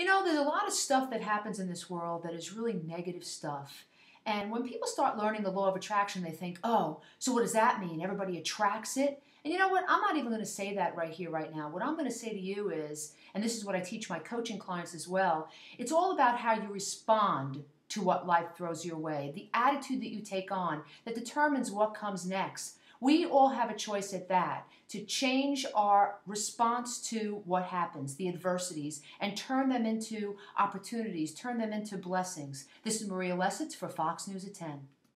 You know, there's a lot of stuff that happens in this world that is really negative stuff. And when people start learning the law of attraction, they think, oh, so what does that mean? Everybody attracts it? And you know what? I'm not even going to say that right here, right now. What I'm going to say to you is, and this is what I teach my coaching clients as well, it's all about how you respond to what life throws your way, the attitude that you take on that determines what comes next. We all have a choice at that to change our response to what happens, the adversities, and turn them into opportunities, turn them into blessings. This is Maria Lesetz for Fox News at 10.